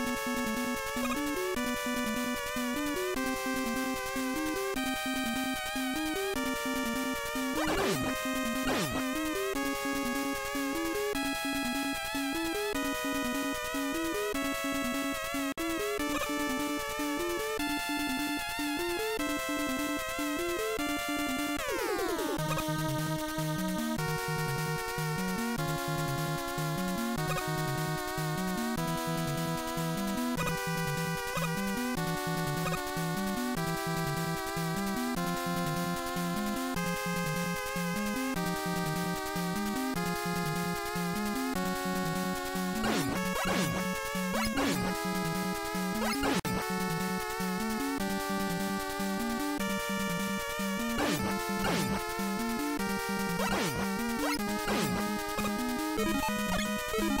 Boom! Woo!